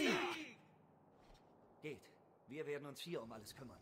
Sieg! Geht. Wir werden uns hier um alles kümmern.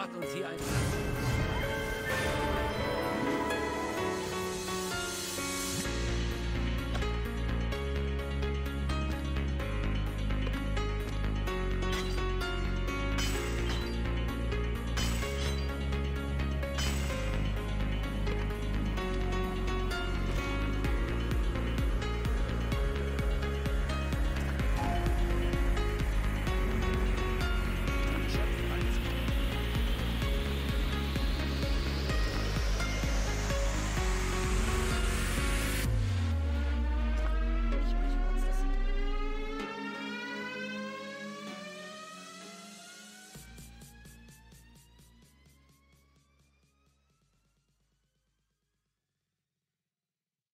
Erwartet uns hier ein